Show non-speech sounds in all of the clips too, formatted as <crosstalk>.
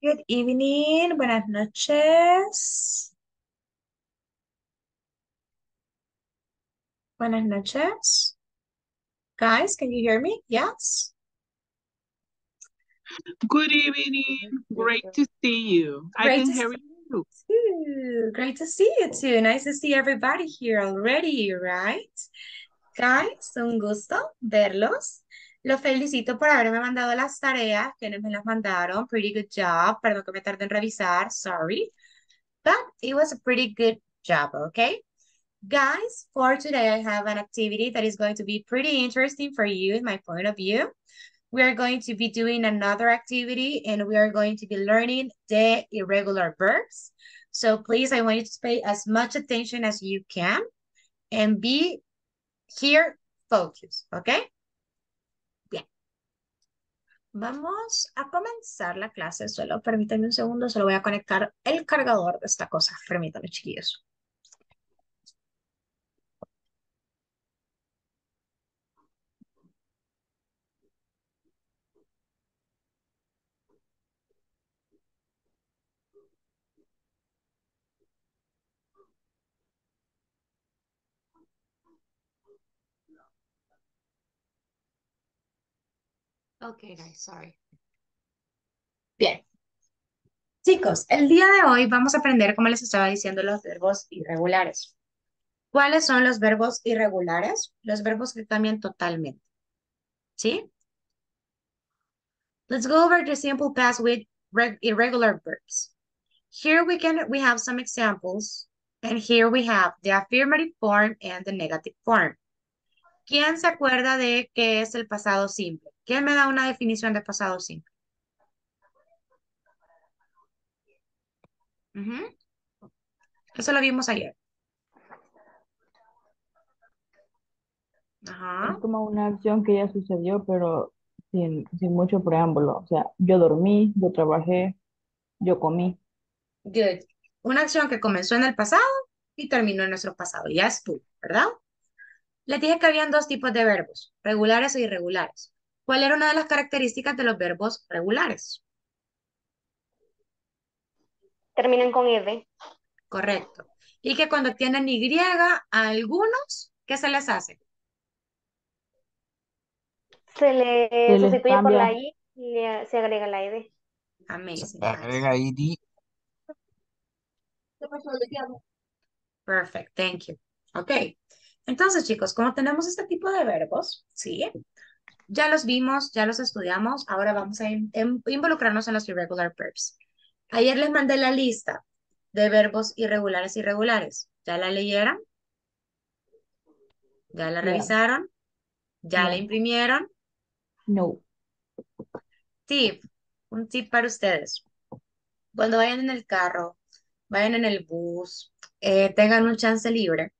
Good evening, buenas noches. Buenas noches. Guys, can you hear me? Yes. Good evening. Great to see you. I Great can to hear you. Too. Great to see you too. Nice to see everybody here already, right? Guys, un gusto verlos. Los felicito por haberme mandado las tareas, quienes me las mandaron. Pretty good job. Perdón que me tardé en revisar. Sorry. But it was a pretty good job, okay? Guys, for today I have an activity that is going to be pretty interesting for you in my point of view. We are going to be doing another activity and we are going to be learning the irregular verbs. So please, I want you to pay as much attention as you can and be here focused, okay? Vamos a comenzar la clase. Solo permítanme un segundo, solo voy a conectar el cargador de esta cosa. Permítanme, chiquillos. Okay, guys, sorry. Bien. Chicos, el día de hoy vamos a aprender, como les estaba diciendo, los verbos irregulares. ¿Cuáles son los verbos irregulares? Los verbos que cambian totalmente. ¿Sí? Let's go over the simple past with irregular verbs. Here we can we have some examples, and here we have the affirmative form and the negative form. ¿Quién se acuerda de qué es el pasado simple? ¿Quién me da una definición de pasado simple? Eso lo vimos ayer. Ajá. Es como una acción que ya sucedió, pero sin, sin mucho preámbulo. O sea, yo dormí, yo trabajé, yo comí. Good. Una acción que comenzó en el pasado y terminó en nuestro pasado. Ya estuvo, ¿verdad? Les dije que habían dos tipos de verbos, regulares e irregulares. ¿Cuál era una de las características de los verbos regulares? terminan con ed. Correcto. Y que cuando tienen Y, a algunos, ¿qué se les hace? Se le Se les sustituye por la i y le- se agrega la ed. Amazing. Agrega ID. Perfect, thank you. Ok. Entonces, chicos, como tenemos este tipo de verbos, ¿sí? Ya los vimos, ya los estudiamos, ahora vamos a in- em- involucrarnos en los irregular verbs. Ayer les mandé la lista de verbos irregulares irregulares. ¿Ya la leyeron? ¿Ya la revisaron? ¿Ya la imprimieron? No. Tip, un tip para ustedes. Cuando vayan en el carro, vayan en el bus, eh, tengan un chance libre,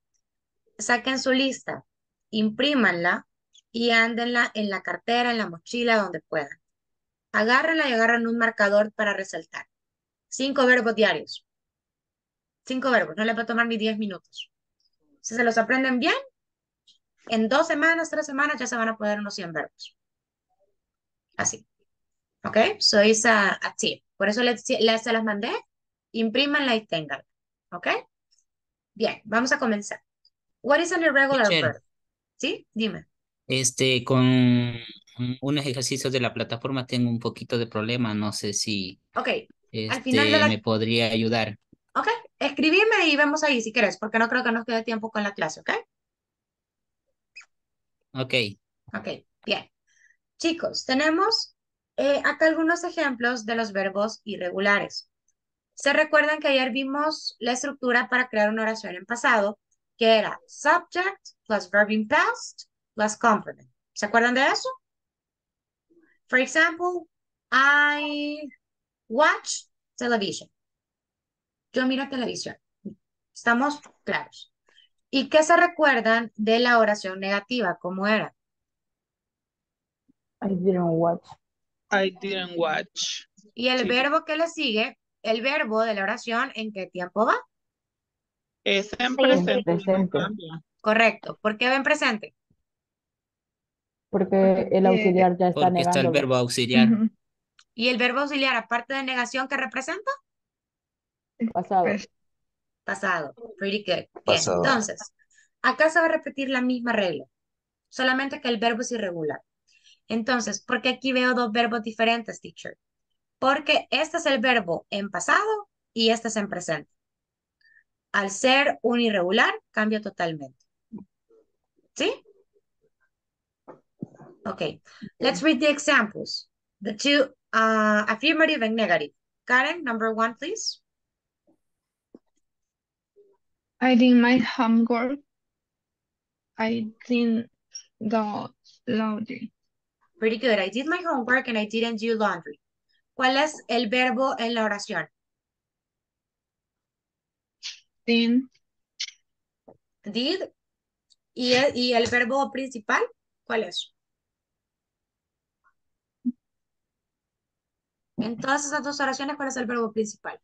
saquen su lista, imprímanla y ándenla en la cartera, en la mochila, donde puedan. Agárrenla y agarren un marcador para resaltar. Cinco verbos diarios. Cinco verbos, no les va a tomar ni diez minutos. Si se los aprenden bien, en dos semanas, tres semanas ya se van a poder unos 100 verbos. Así. ¿Ok? So it's a, a tip. Por eso les, les- se las mandé. Imprímanla y tengan. ¿Ok? Bien, vamos a comenzar. What is an irregular verb? ¿Sí? Dime. Este, con unos ejercicios de la plataforma tengo un poquito de problema. No sé si Ok, este, final de la- me podría ayudar. ok. Escribime y vemos ahí si quieres, porque no creo que nos quede tiempo con la clase, ¿ok? Ok. Ok, bien. Chicos, tenemos eh, acá algunos ejemplos de los verbos irregulares. ¿Se recuerdan que ayer vimos la estructura para crear una oración en pasado, que era subject plus verb in past plus complement? ¿Se acuerdan de eso? For example, I watch television. Yo miro televisión. ¿Estamos claros? ¿Y qué se recuerdan de la oración negativa? ¿Cómo era? I didn't watch. I didn't watch. Y el Sí. verbo que le sigue, el verbo de la oración, ¿en qué tiempo va? Es en Sí, presente. Correcto. ¿Por qué ven presente? Porque el auxiliar ya está Porque está el verbo auxiliar. ¿Y el verbo auxiliar, aparte de negación, qué representa? Pasado. Pasado. Pretty good. Bien, entonces, acá se va a repetir la misma regla, solamente que el verbo es irregular. Entonces, ¿por qué aquí veo dos verbos diferentes, teacher? Porque este es el verbo en pasado y este es en presente. Al ser un irregular, cambia totalmente. ¿Sí? Okay, let's read the examples. The two, uh, affirmative and negative. Karen, number one, please. I did my homework. I did the laundry. Pretty good. I did my homework and I didn't do laundry. ¿Cuál es el verbo en la oración? Did Did. ¿Y el, y el verbo principal? ¿Cuál es? En todas esas dos oraciones, ¿cuál es el verbo principal?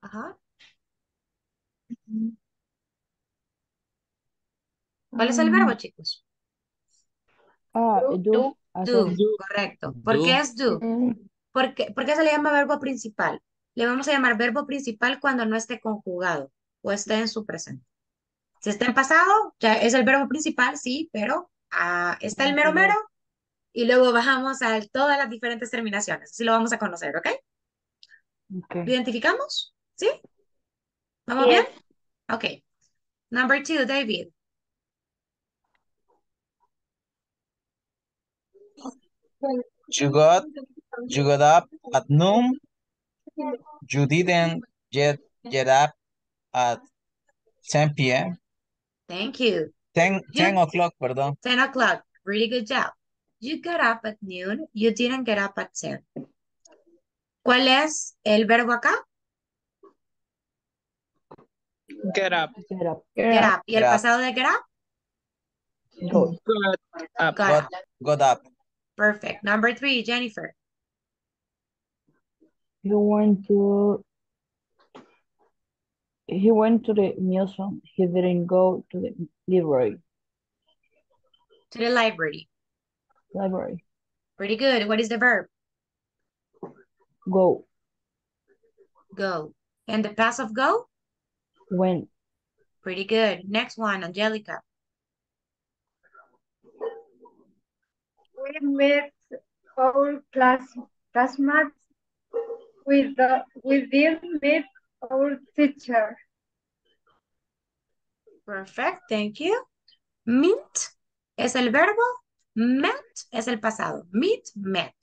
Ajá. ¿Cuál es el verbo, chicos? Ah, Do, do, correcto. ¿Por Do. qué es do? ¿Por qué, por qué se le llama verbo principal? Le vamos a llamar verbo principal cuando no esté conjugado o esté en su presente. Si está en pasado, ya es el verbo principal, sí, pero ah, está el mero mero y luego bajamos a todas las diferentes terminaciones. Así lo vamos a conocer, ¿ok? Ok. ¿Lo identificamos? ¿Sí? ¿Vamos Yes. bien? Ok. Number two, David. You got you got up at noon. You didn't get get up at 10 p.m. Thank you. 10, 10 o'clock, perdón. 10 o'clock. Really good job. You got up at noon. You didn't get up at 10. ¿Cuál es el verbo acá? Get up. Get up. Get up. ¿Y el Get up. pasado de get up? Go. Got up. Got Got, up. Perfect. Number three, Jennifer. He went to he went to the museum. He didn't go to the library. To the library. Library. Pretty good. What is the verb? Go. Go. And the past of go? Went. Pretty good. Next one, Angelica. We met our class classmates. We the, we did meet our teacher. Perfect. Thank you. Meet es el verbo. Met es el pasado. Meet, met.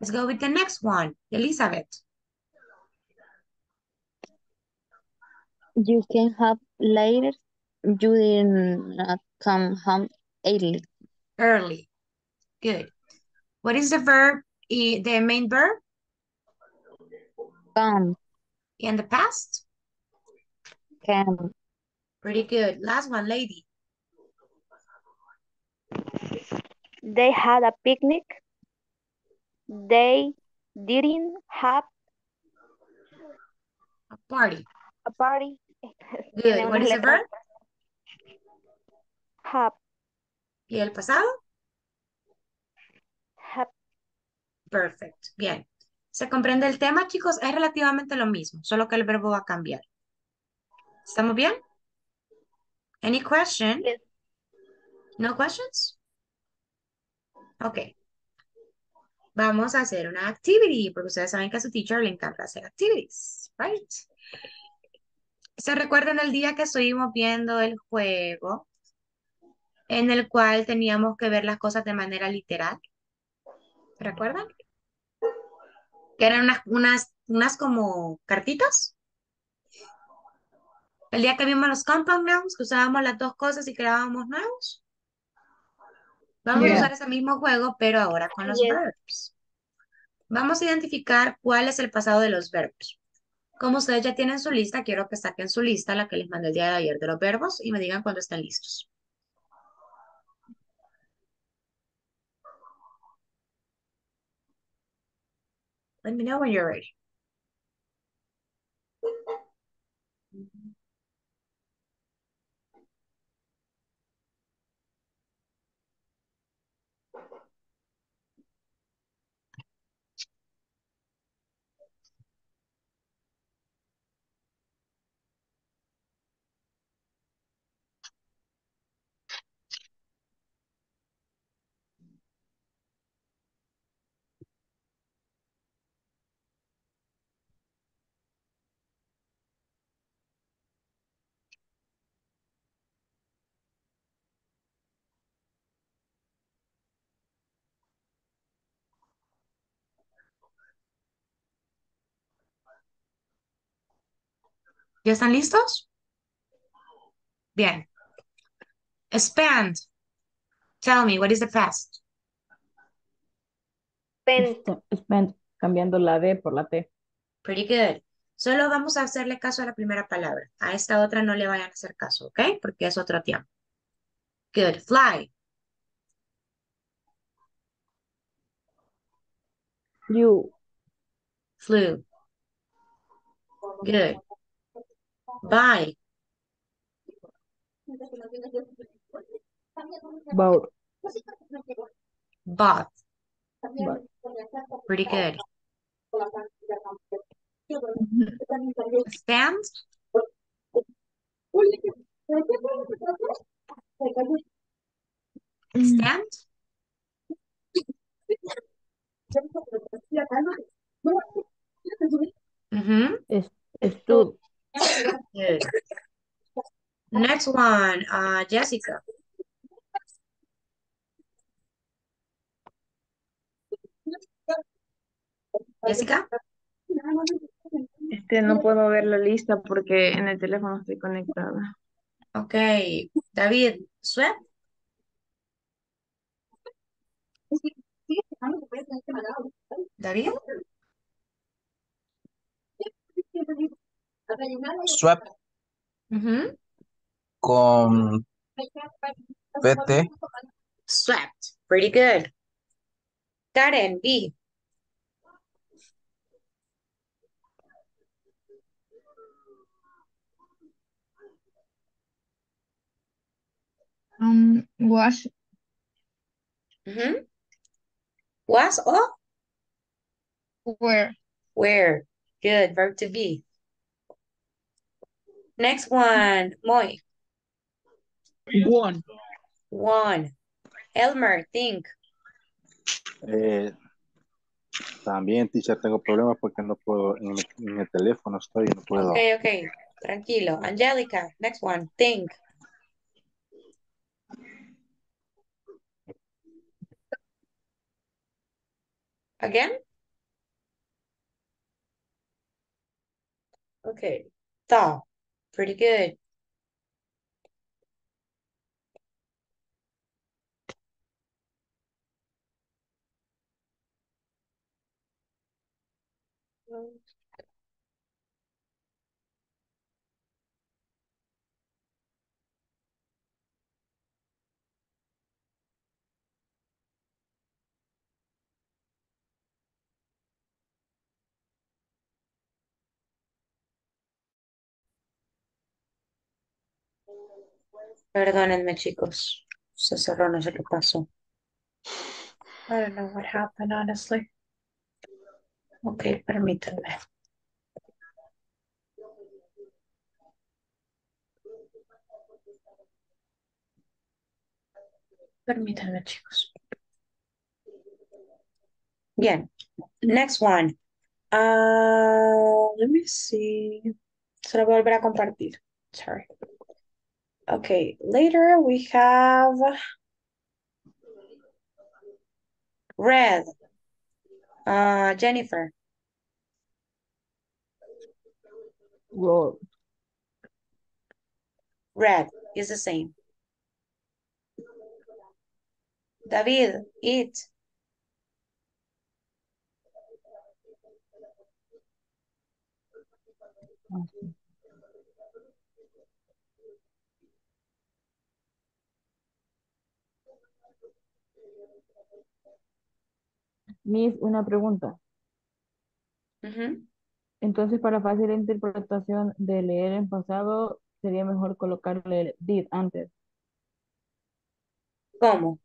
Let's go with the next one. Elizabeth. You can have later. You did not come home early. Early. Good. What is the verb? The main verb Come, in the past? can, Pretty good. Last one, lady. They had a picnic. They didn't have A party. a party. Good. <laughs> What is the verb? Have, ¿Y el pasado? have. Perfect. Bien. ¿Se comprende el tema, chicos? Es relativamente lo mismo, solo que el verbo va a cambiar. ¿Estamos bien? Any question? Yes. No questions? Ok. Vamos a hacer una activity, porque ustedes saben que a su teacher le encanta hacer activities, right? ¿Se recuerdan el día que estuvimos viendo el juego en el cual teníamos que ver las cosas de manera literal? ¿Se recuerdan? Que eran unas, unas, unas como cartitas. El día que vimos los compound nouns, que usábamos las dos cosas y creábamos nuevos. Vamos a Yeah. usar ese mismo juego, pero ahora con los Yes. verbs. Vamos a identificar cuál es el pasado de los verbos. Como ustedes ya tienen su lista, quiero que saquen su lista, la que les mandé el día de ayer de los verbos, y me digan cuando estén listos. Let me know when you're ready. ¿Ya están listos? Bien. Spend. Tell me, what is the past? Spent. Spent, spent, cambiando la D por la T. Pretty good. Solo vamos a hacerle caso a la primera palabra. A esta otra no le vayan a hacer caso, ¿ok? Porque es otro tiempo. Good. Fly. Flew, Flew. Good. By. About. But. but. Pretty good. Stand. Mm-hmm. Stand. Mm -hmm. Stood. Good. Next one, uh, Jessica. Jessica. Este, no puedo ver la lista porque en el teléfono estoy conectada. Okay. David. Sweat. David. Swept Mhm. con PT. Swept. Pretty good. Karen. B. Um, wash, Mhm. Was or where, where? Good. Verb to be. Next one. Moy. One. One. Elmer. Think. Eh, también, teacher, tengo problemas porque no puedo, en, el- en el teléfono estoy y no puedo. Okay, okay. Tranquilo. Angelica. Next one. Think. Again? Okay. Thought. Pretty good. Perdónenme, chicos. Se cerró, no sé qué pasó. I don't know what happened, honestly. Ok, permítanme. Permítanme, chicos. Bien. Next one. Uh, let me see. Se lo voy a volver a compartir. Sorry. Okay, later we have red. Uh, Jennifer. roll, Red is the same. David, eat. Miss, una pregunta. Entonces, para fácil interpretación de leer en pasado, sería mejor colocarle el did antes, ¿Cómo?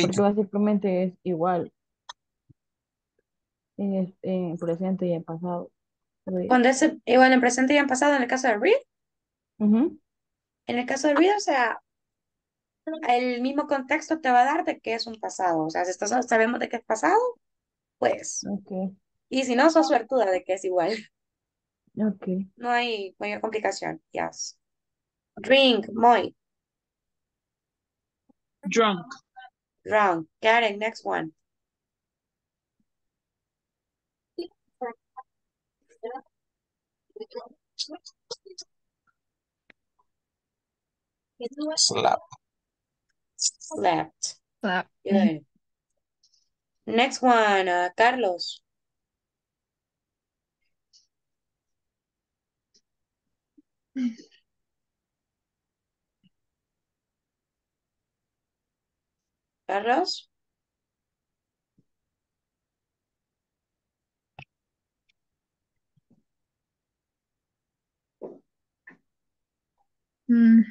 Porque básicamente es igual en, es- en presente y en pasado. Cuando es igual en presente y en pasado, en el caso de read, en el caso de read, o sea, el mismo contexto te va a dar de que es un pasado. O sea, si estás, sabemos de que es pasado, pues. Ok, Y si no, sos suertuda de que es igual. ok. No hay mayor complicación. Yes. Drink, Moy. Drunk. Wrong. Karen, next one. Slap. Slept. Slap. Good. Next one, uh, Carlos. Carlos. Mm,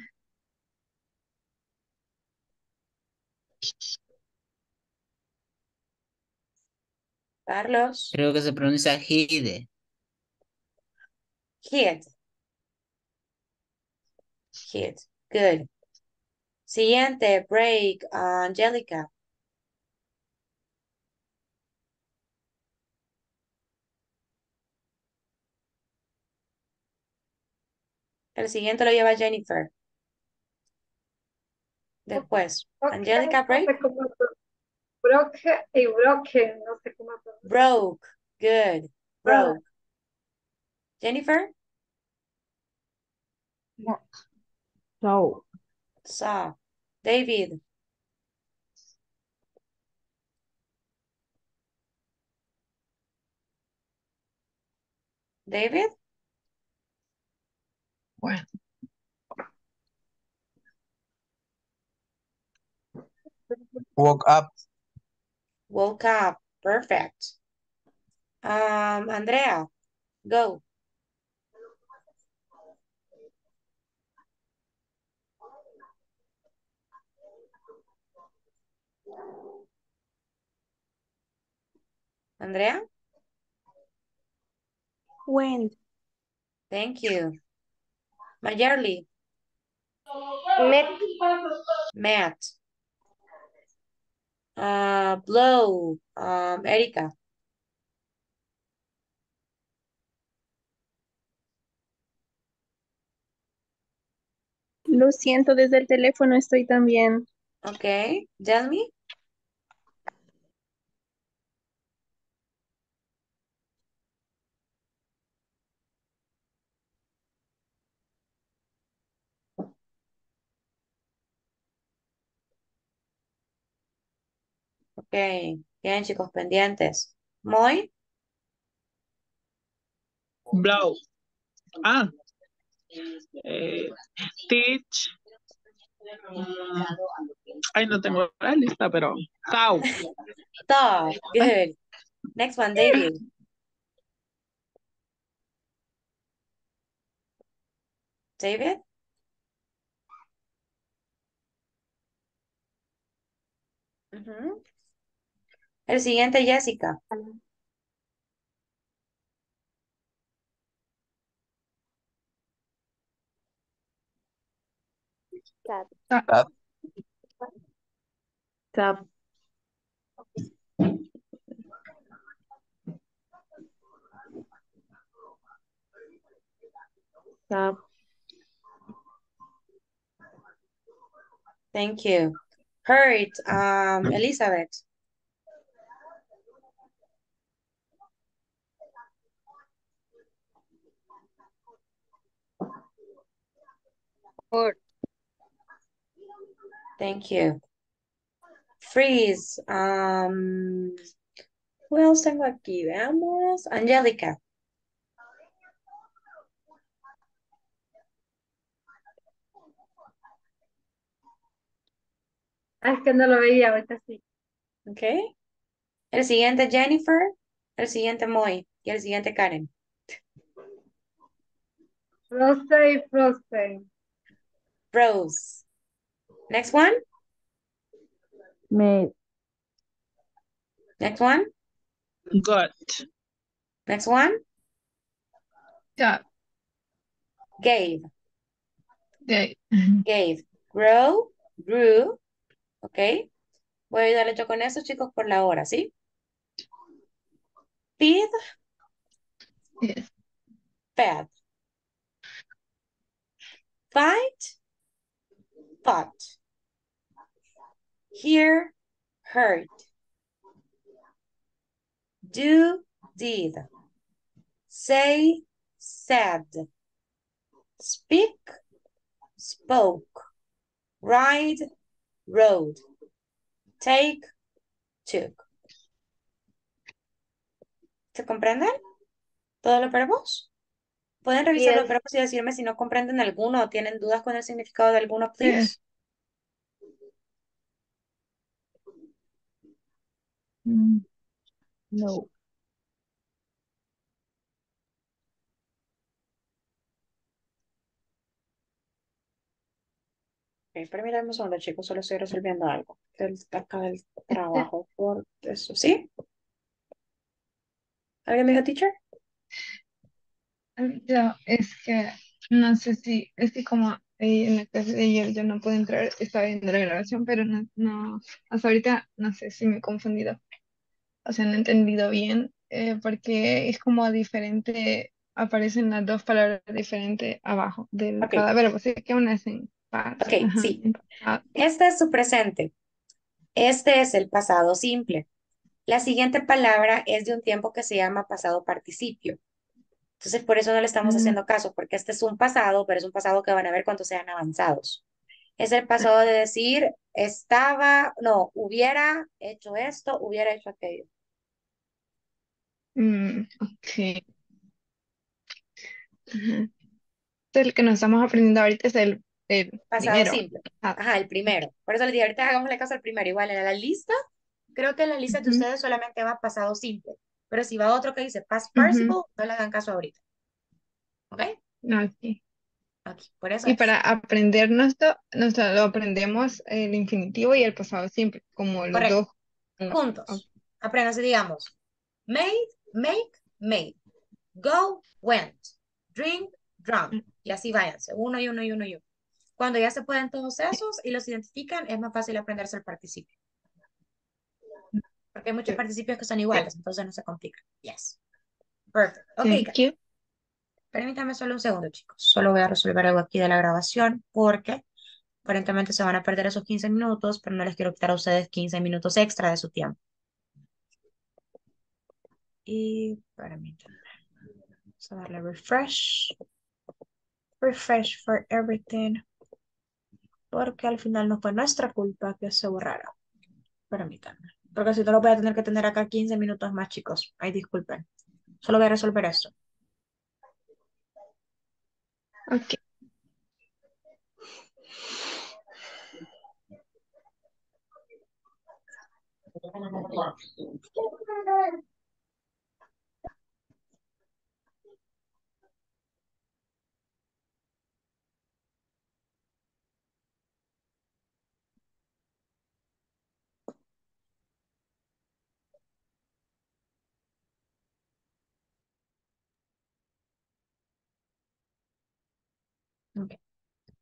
Carlos. Creo que se pronuncia hide. Hid. Hid. Good. Siguiente, break, Angelica. El siguiente lo lleva Jennifer. Después, Ok, Angelica, no break. sé cómo pro- broke y broken, no sé cómo. Broke. Good. Broke. Jennifer, So, saw. David. David, Bueno, Woke up. woke up. Perfect. Um, Andrea, go. Andrea, Went. thank you. Mayerly, Met. Matt. Uh, blow, um, Erika. Lo siento, desde el teléfono estoy también. Okay, Jasmine. Ok, bien chicos, pendientes. Moy, blow. Ah. Eh, teach. Mm, Ay, no tengo la lista, pero. Cow. Thaw, good. Next one, David. David? El siguiente, Jessica. Cat. That. Tap. Tap. Thank you. Hurt, um, Elizabeth. Thank you. Freeze, um, who else tengo aquí? Veamos. Angélica. Ah, es que no lo veía, ahorita sí. Ok. El siguiente, Jennifer. El siguiente, Moy. Y el siguiente, Karen. Frozen y Frozen. Rose. Next one. made, Next one. Got. Next one. Tap. Gave. Gave. Grow. Grew. Ok. Voy a ayudarle yo con eso, chicos, por la hora, ¿sí? Feed. Yes. Fed. Fight. Fought. Hear. Heard. Do. Did. Say. Said. Speak, spoke. Ride, rode. Take, took. ¿Se comprenden? ¿Todos los verbos? ¿Pueden revisar los Yes. verbos y decirme si no comprenden alguno o tienen dudas con el significado de alguno, please? Mm, No. Ok, permítanme un segundo, chicos, solo estoy resolviendo algo del, acá del trabajo por eso, ¿sí? ¿Alguien me dijo teacher? Ya, es que no sé si, es que como eh, en la clase de ayer yo no pude entrar, estaba viendo la grabación, pero no, no, hasta ahorita no sé si me he confundido. O sea, no he entendido bien, eh, porque es como diferente, aparecen las dos palabras diferentes abajo de Ok. cada verbo. Sé que una es en paz, Ok, ajá, sí. Este es su presente. Este es el pasado simple. La siguiente palabra es de un tiempo que se llama pasado participio. Entonces, por eso no le estamos Mm. haciendo caso, porque este es un pasado, pero es un pasado que van a ver cuando sean avanzados. Es el pasado de decir, estaba, no, hubiera hecho esto, hubiera hecho aquello. Mm, ok. Ajá. El que nos estamos aprendiendo ahorita es el, el Pasado primero. simple. Ah, Ajá, el primero. Por eso les digo, ahorita hagámosle caso al primero. Igual en la lista, creo que en la lista de ustedes solamente va pasado simple. Pero si va otro que dice past participle, no le hagan caso ahorita. ¿Ok? ok. Aquí, por eso Y es. para aprendernos esto, nosotros lo aprendemos el infinitivo y el pasado simple, como los Correcto. dos. juntos. Juntos. Ok. Apréndanse, digamos, made, make, made. Go, went. Drink, drunk. Y así váyanse, uno y uno y uno y uno. Cuando ya se pueden todos esos y los identifican, es más fácil aprenderse el participio. Porque hay muchos participios que son iguales, entonces no se complican. Yes. Perfect. Ok, Thank guys. you. Permítanme solo un segundo, chicos. Solo voy a resolver algo aquí de la grabación porque aparentemente se van a perder esos 15 minutos, pero no les quiero quitar a ustedes 15 minutos extra de su tiempo. Y permítanme. Vamos a darle refresh. Refresh for everything. Porque al final no fue nuestra culpa que se borrara. Permítanme. Porque si no lo voy a tener que tener acá 15 minutos más, chicos. Ay, disculpen. Solo voy a resolver esto. Ok. Ok.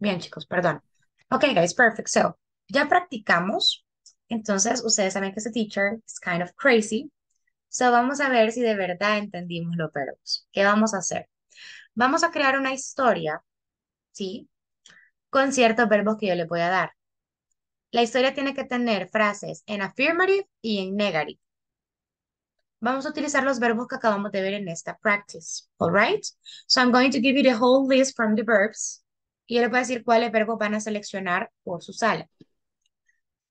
Bien, chicos, perdón. Ok, guys, perfect. So, ya practicamos. Entonces, ustedes saben que ese teacher is kind of crazy. So, vamos a ver si de verdad entendimos los verbos. ¿Qué vamos a hacer? Vamos a crear una historia, ¿sí? Con ciertos verbos que yo les voy a dar. La historia tiene que tener frases en affirmative y en negative. Vamos a utilizar los verbos que acabamos de ver en esta practice. All right? So I'm going to give you the whole list from the verbs. Y yo les voy a decir cuáles verbos van a seleccionar por su sala.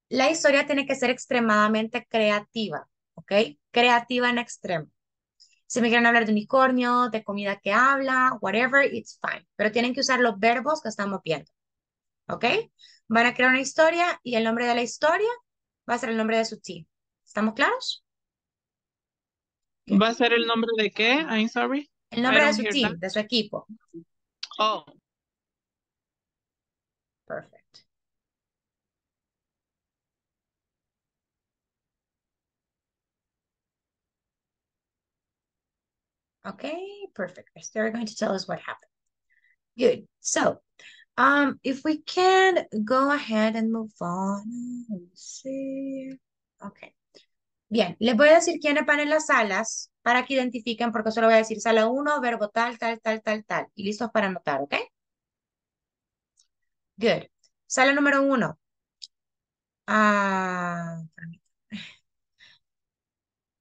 La historia tiene que ser extremadamente creativa, ¿ok? Creativa en extremo. Si me quieren hablar de unicornio, de comida que habla, whatever, it's fine. Pero tienen que usar los verbos que estamos viendo, ¿ok? Van a crear una historia y el nombre de la historia va a ser el nombre de su team. ¿Estamos claros? ¿Va a ser el nombre de qué? I'm sorry. El nombre de su team, that. de su equipo. Oh, Perfect. Okay, perfect. They're going to tell us what happened. Good. So, um, if we can go ahead and move on. Let's see. Okay. Bien, les voy a decir quiénes van en las salas para que identifiquen, porque solo voy a decir sala 1, verbo tal, tal, tal, tal, tal. Y listos para anotar, ¿ok? Good. Sala número uno. Ah,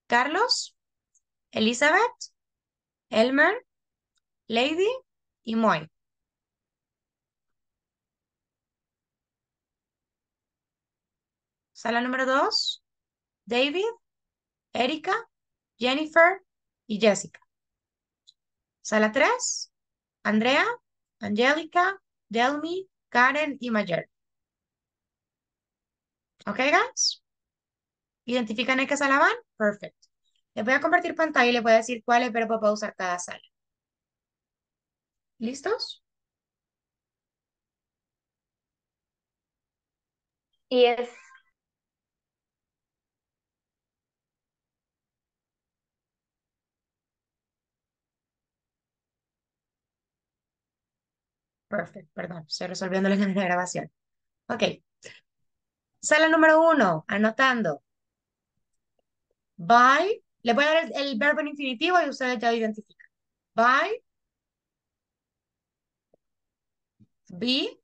Carlos, Elizabeth, Elmer, Lady y Moy. Sala número dos. David, Erika, Jennifer y Jessica. Sala 3, Andrea, Angélica, Delmi, Karen y Mayer. ¿Ok, guys? ¿Identifican en qué sala van? Perfecto. Les voy a compartir pantalla y les voy a decir cuál verbo va a usar cada sala. ¿Listos? Yes. Perfecto, perdón, estoy resolviendo la <laughs> grabación. Ok. Sala número uno, anotando. By, le voy a dar el, el verbo en infinitivo y ustedes ya lo identifican. By, be,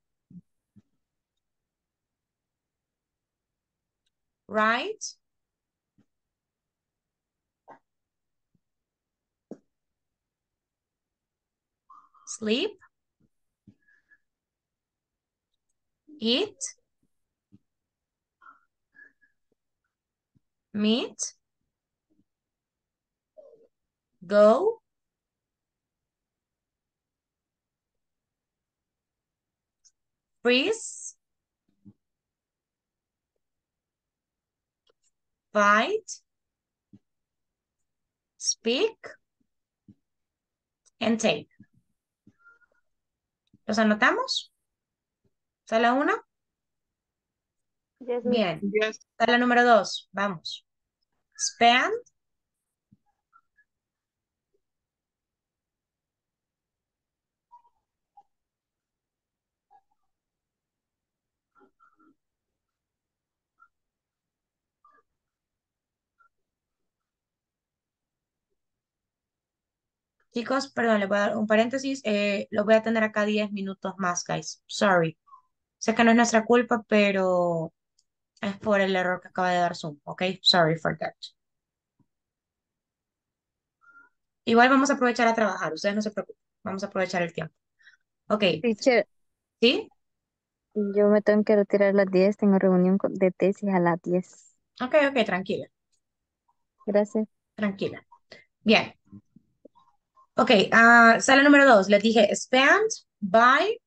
right, sleep, eat, meet, go, freeze, fight, speak, and take. ¿Los anotamos? ¿Sala 1? Yes, ma'am. Bien. Yes. Sala número 2, vamos. Spend, Chicos, perdón, le voy a dar un paréntesis. Eh, lo voy a tener acá 10 minutos más, guys. Sorry. Sé que no es nuestra culpa, pero es por el error que acaba de dar Zoom, ¿ok? Sorry for that. Igual vamos a aprovechar a trabajar, ustedes no se preocupen. Vamos a aprovechar el tiempo. Ok, Teacher, ¿sí? yo me tengo que retirar a las 10, tengo reunión de tesis a las 10. Ok, ok, tranquila, Gracias. tranquila. Bien. Ok, ah, sala número 2. Les dije spend, buy,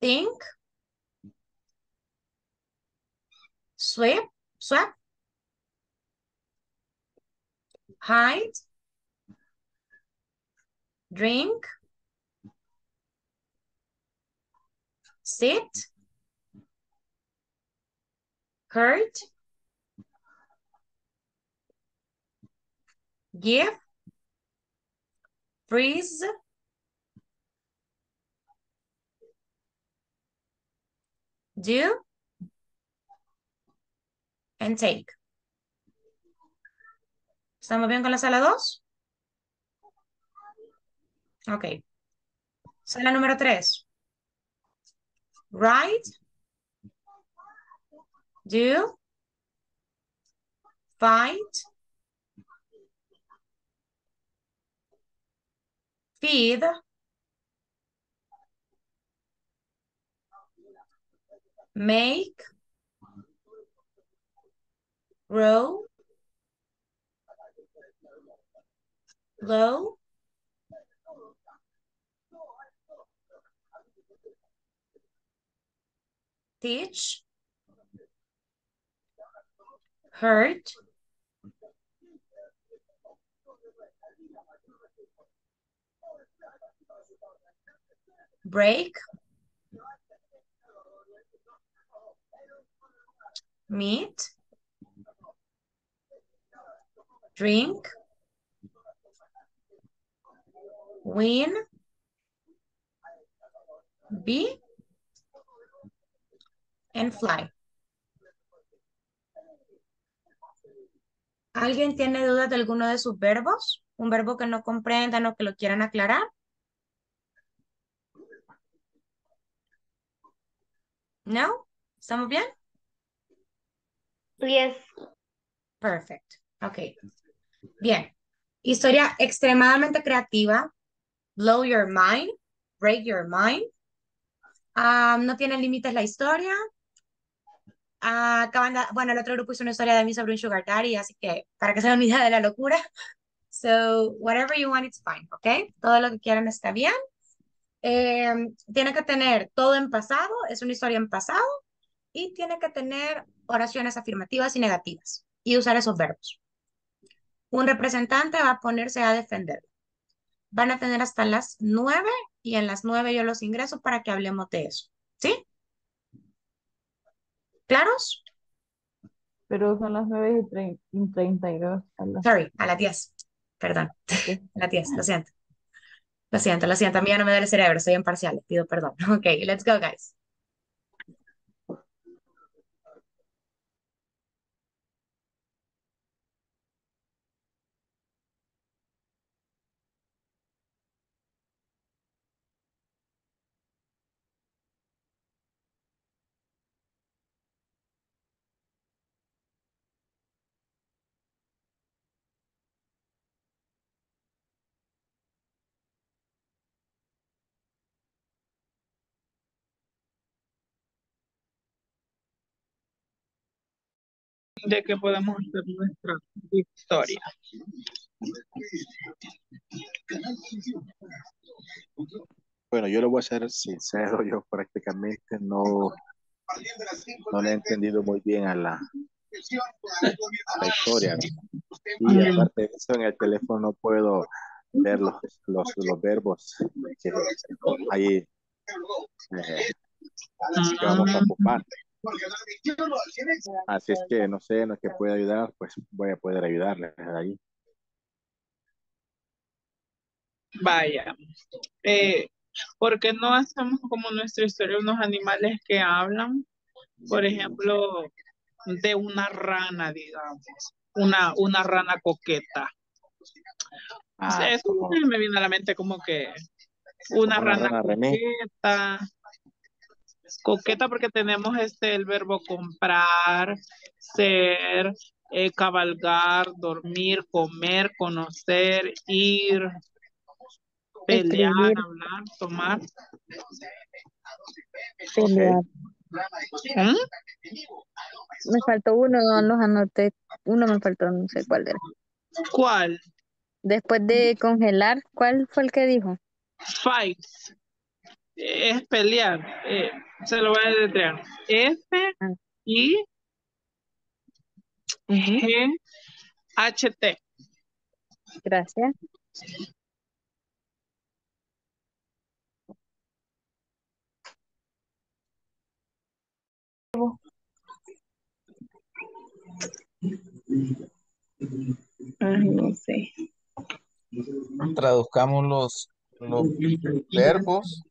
think, sweep, swap, hide, drink, sit, hurt, give, freeze, do, and take. ¿Estamos bien con la sala 2? Ok. Sala número 3. Write, do, fight, feed, make, grow, low, teach, hurt, break, meet, drink, win, be, and fly. ¿Alguien tiene dudas de alguno de sus verbos? ¿Un verbo que no comprendan o que lo quieran aclarar? ¿No? ¿Estamos bien? Yes. Perfecto. Ok. Bien. Historia extremadamente creativa. Blow your mind. Break your mind. Ah, no tiene límites la historia. Ah, acaban de- bueno, el otro grupo hizo una historia de mí sobre un sugar daddy, así que para que se den una idea de la locura. So, whatever you want, it's fine, ¿ok? Todo lo que quieran está bien. Eh, tiene que tener todo en pasado, es una historia en pasado, y tiene que tener oraciones afirmativas y negativas, y usar esos verbos. Un representante va a ponerse a defender. Van a tener hasta las nueve, y en las nueve yo los ingreso para que hablemos de eso. ¿Sí? ¿Claros? Pero son las 9 y, trein- y 32. A las... Sorry, a las 10. Perdón. <laughs> A las 10, lo siento. Lo siento, lo siento. A mí ya no me da el cerebro, soy imparcial, pido perdón. <laughs> Ok, let's go, guys. De que podemos hacer nuestra historia. Bueno, yo lo voy a ser sincero, yo prácticamente no, no le he entendido muy bien a la, historia. ¿no? Y aparte de eso, en el teléfono no puedo ver los, los, los verbos que ahí eh, que vamos a ocupar. Así es que no sé, en lo que pueda ayudar, pues voy a poder ayudarle ahí. Vaya, eh, ¿por qué no hacemos como nuestra historia unos animales que hablan? Por ejemplo, de una rana, digamos, una, una rana coqueta. Ah, Eso como, me viene a la mente como que una como rana rana René. coqueta. Coqueta porque tenemos este el verbo comprar, ser, eh, cabalgar, dormir, comer, conocer, ir, pelear, Escribir, hablar, tomar. pelear. ¿Mm? Me faltó uno, no los anoté. Uno me faltó, no sé cuál era. ¿Cuál? Después de congelar, ¿cuál fue el que dijo? Fight. Es pelear. Eh, se lo voy a deletrear. F Ah, I G H T. Gracias. No sé. Traduzcamos los, los verbos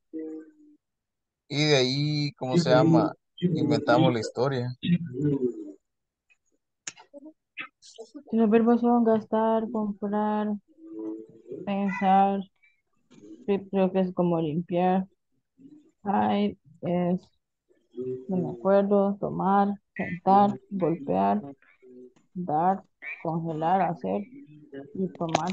y de ahí, ¿cómo se llama? Inventamos la historia. Los verbos son gastar, comprar, pensar, creo que es como limpiar, hide es, no me acuerdo, tomar, sentar, golpear, dar, congelar, hacer y tomar,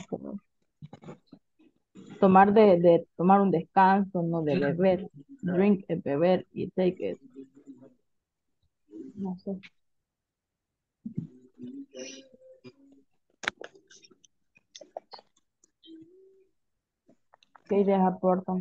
tomar de, de tomar un descanso, no de beber. Drink es beber y take es, no sé. ¿Qué ideas aportan?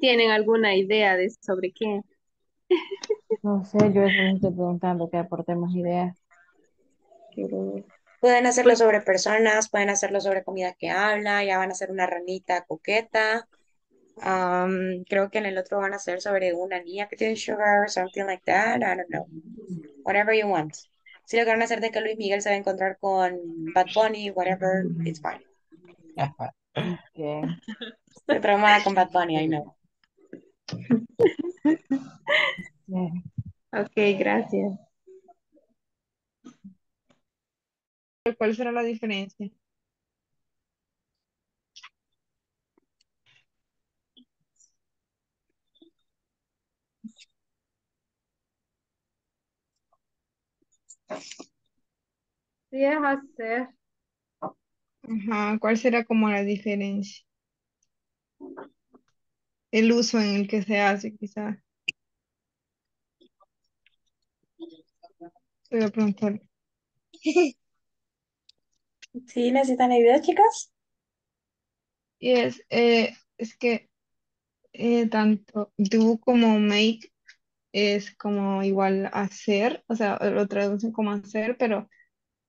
¿Tienen alguna idea de sobre qué? No sé, yo eso estoy preguntando, que aportemos ideas. Pueden hacerlo sobre personas, pueden hacerlo sobre comida que habla, ya van a hacer una ranita coqueta. Am, creo que en el otro van a hacer sobre una niña que tiene sugar, something like that. I don't know. Whatever you want. Si lo que van a hacer de que Luis Miguel se va a encontrar con Bad Bunny, whatever, it's fine. <laughs> Que Estoy traumada con Bad Bunny, I know. <laughs> Ok, gracias. ¿Cuál será la diferencia? Sí, es hacer. Ajá, ¿cuál será como la diferencia? El uso en el que se hace, quizás. Te voy a preguntar. <laughs> ¿Sí necesitan ayuda, chicas? Y es, eh, es que eh, tanto do como make es como igual hacer, o sea, lo traducen como hacer, pero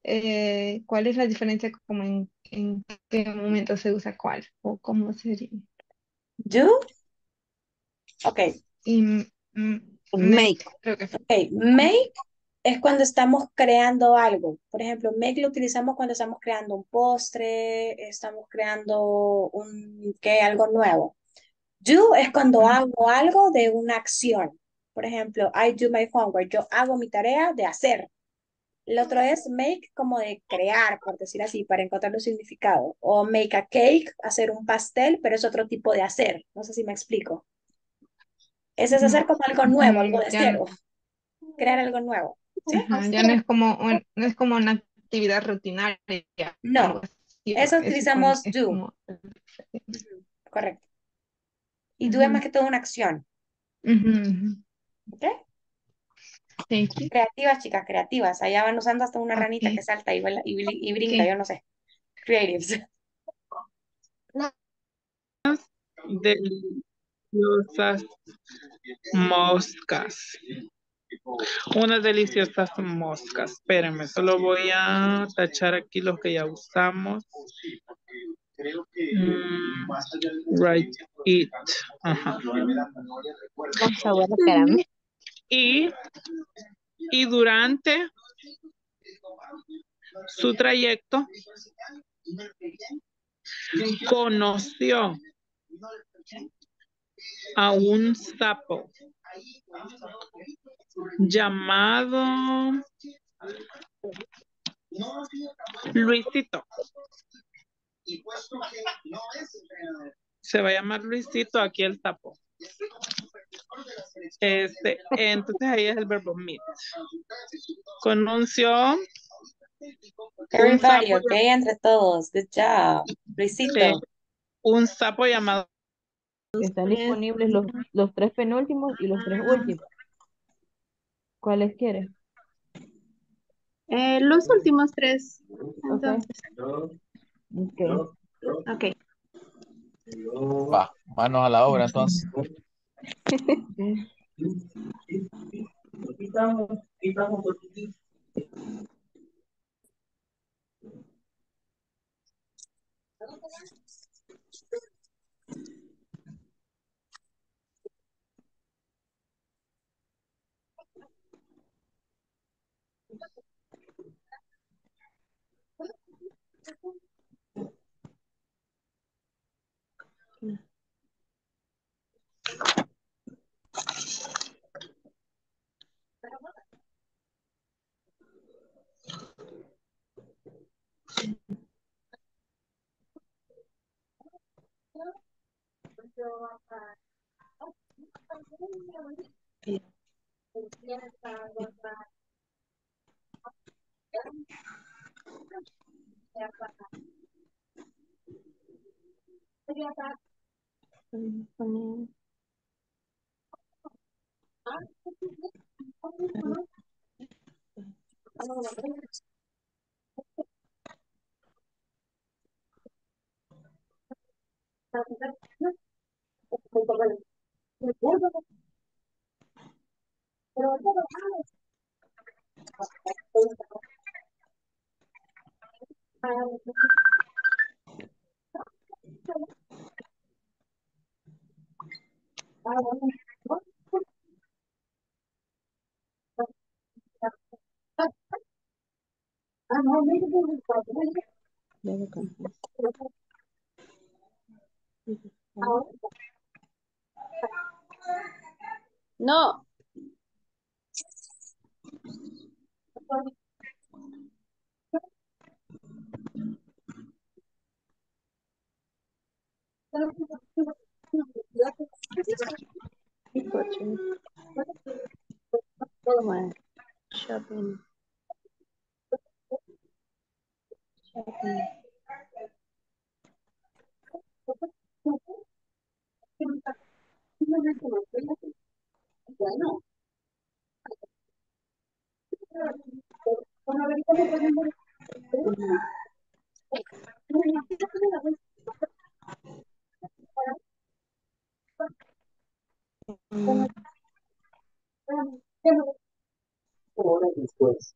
eh, ¿cuál es la diferencia como en, en qué momento se usa cuál o cómo sería? Do. Ok. Y Make. creo que fue. Ok, make es cuando estamos creando algo. Por ejemplo, make lo utilizamos cuando estamos creando un postre, estamos creando un, ¿qué? Algo nuevo. Do es cuando hago algo de una acción. Por ejemplo, I do my homework. Yo hago mi tarea de hacer. El otro es make como de crear, por decir así, para encontrar un significado. O make a cake, hacer un pastel, pero es otro tipo de hacer. No sé si me explico. Ese es hacer como algo nuevo, algo de cero. Crear algo nuevo. ¿Sí? Ajá, ya no es como un- no es como una actividad rutinaria. No, eso es utilizamos es do. como- Correcto. Y do es más que todo una acción. Ujú. ¿Ok? Thank you. Creativas, chicas, creativas. Allá van usando hasta una ranita que salta y, vuela- y, y brinca, yo no sé. Creatives. deliciosas moscas. Unas deliciosas moscas. Espérenme, solo voy a tachar aquí los que ya usamos. Mm, right, it. Ajá. Con sabor a caramelo. Y, y durante su trayecto conoció a un sapo llamado Luisito. Se va a llamar Luisito aquí el sapo. Este, entonces ahí es el verbo meet. Un Everybody, ok, entre todos. Good job. Luisito. un sapo llamado Están disponibles los, los tres penúltimos y los tres últimos. ¿Cuáles quieres? Eh, los últimos tres. Ok. Entonces, Ok. ok. Va, manos a la obra entonces. <laughs> Então, então Thank you. Iya. Thank. Deve cantar. No. Shopping. Shopping no reconocer la ya no. Horas después.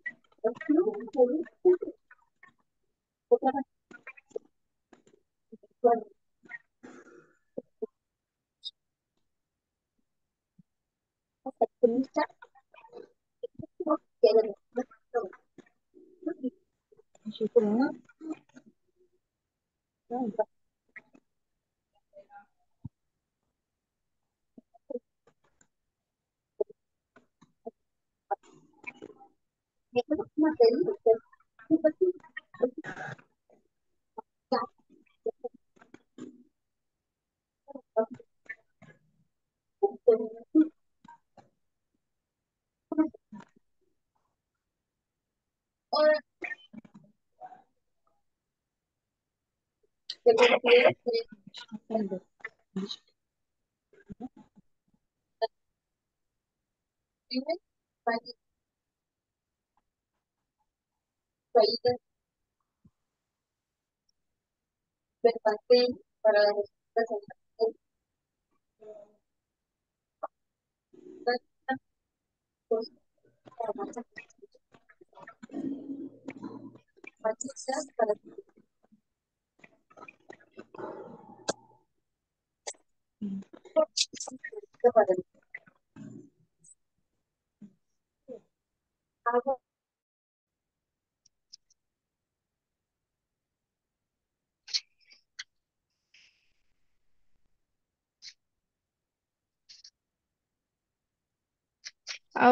Terima Ya, Mm, Thank you.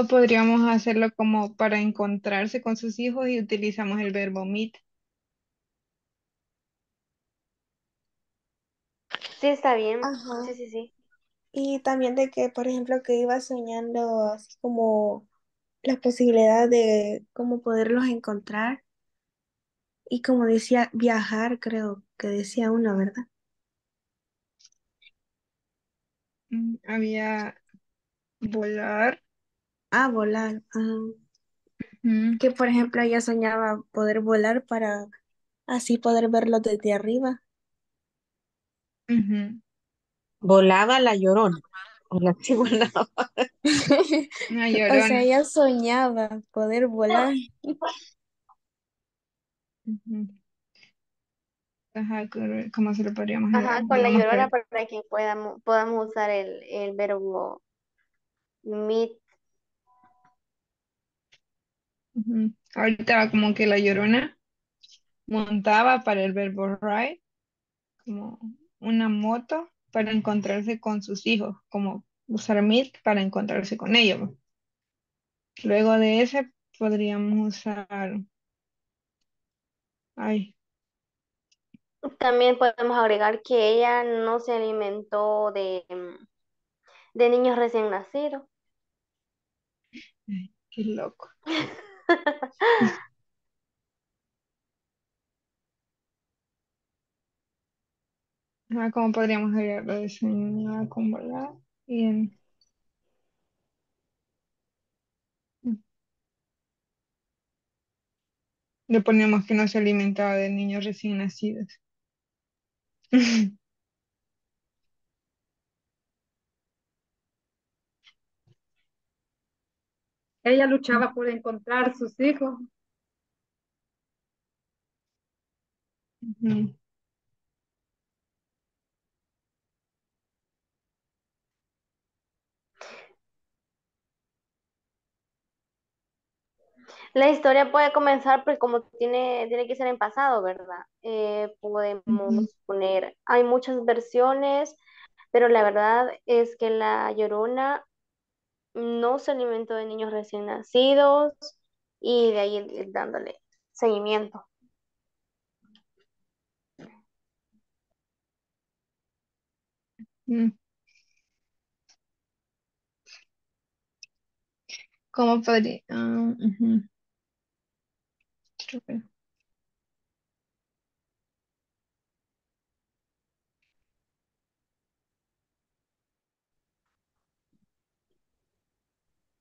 Podríamos hacerlo como para encontrarse con sus hijos y utilizamos el verbo meet. Sí, está bien. Ajá. Sí, sí, sí. Y también de que, por ejemplo, que iba soñando así como la posibilidad de cómo poderlos encontrar y como decía, viajar, creo que decía uno, ¿verdad? Mm, Había volar. Ah, volar. ajá. Que, por ejemplo, ella soñaba poder volar para así poder verlos desde arriba. Volaba la llorona. O la sí volaba. <laughs> Una O sea, llorona. ella soñaba poder volar. Ajá, ¿cómo se lo podríamos Ajá, con la llorona para... para que podamos, podamos usar el, el verbo meet. Ujú. Ahorita como que la llorona montaba para el verbo ride, como una moto para encontrarse con sus hijos, como usar meet para encontrarse con ellos. Luego de ese podríamos usar, ay, También podemos agregar que ella no se alimentó de, mm, de niños recién nacidos. ay, qué loco. <laughs> Ajá, <laughs> ¿cómo podríamos agregarlo de soñaba con volar? Y en- le ponemos que no se alimentaba de niños recién nacidos. <laughs> Ella luchaba por encontrar sus hijos. La historia puede comenzar, pues como tiene, tiene que ser en pasado, ¿verdad? Eh, podemos poner, hay muchas versiones, pero la verdad es que la Llorona no se alimentó de niños recién nacidos y de ahí dándole seguimiento. Mm. ¿Cómo podría? ah,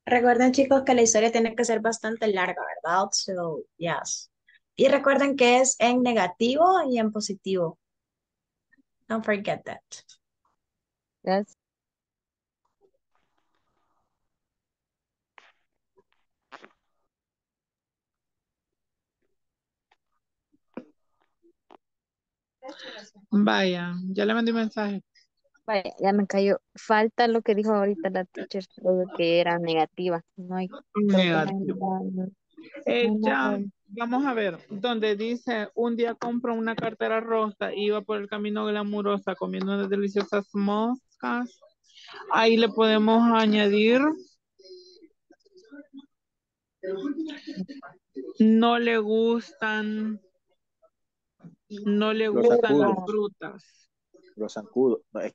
Recuerden, chicos, que la historia tiene que ser bastante larga, ¿verdad? So, yes. Y recuerden que es en negativo y en positivo. Don't forget that. Yes. Vaya, ya le mandé un mensaje. Vaya, ya me cayó. Falta lo que dijo ahorita la teacher, que era negativa. No hay, no Eh, ya, vamos a ver, donde dice, un día compro una cartera rosa, iba por el camino glamurosa comiendo unas deliciosas moscas. Ahí le podemos añadir, no le gustan, no le Los gustan las frutas. Los zancudos. No, es,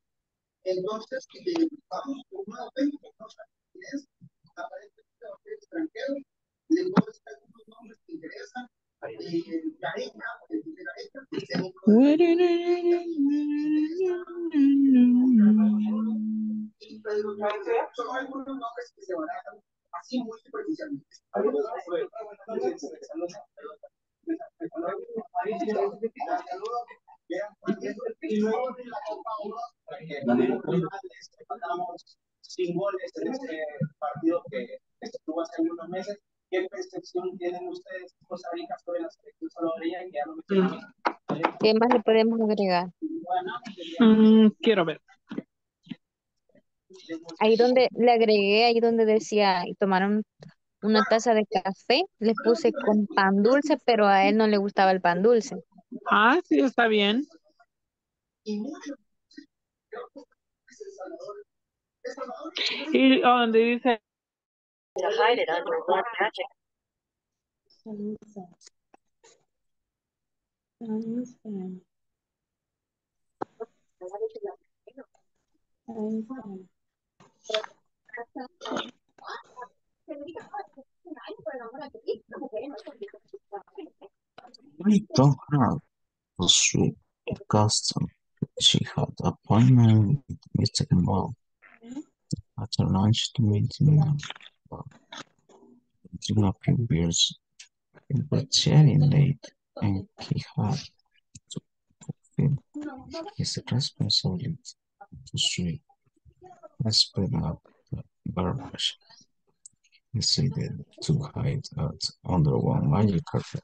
Entonces, vamos por una ventaja que aparentemente los le puedo nombres que interesan. De que se y Pedro pues, algunos nombres que se barajan así muy superficialmente. Algunos nombres que se sin goles en este partido que estuvo hace unos meses. ¿Qué percepción tienen ustedes, Costa Rica, sobre la selección salvadoreña que ya lo mencionamos? ¿Qué más le podemos agregar? Mm, quiero ver. Ahí donde le agregué, ahí donde decía, y tomaron una taza de café, le puse con pan dulce, pero a él no le gustaba el pan dulce. Ah, sí, está bien. Y donde dice I don't have a sweet custom. She had appointment with Mr. Kamal after lunch to meet him about drinking a few beers. It was getting late and he had to fulfill his responsibility to sweep and spread out the. He decided to hide out under one magic carpet.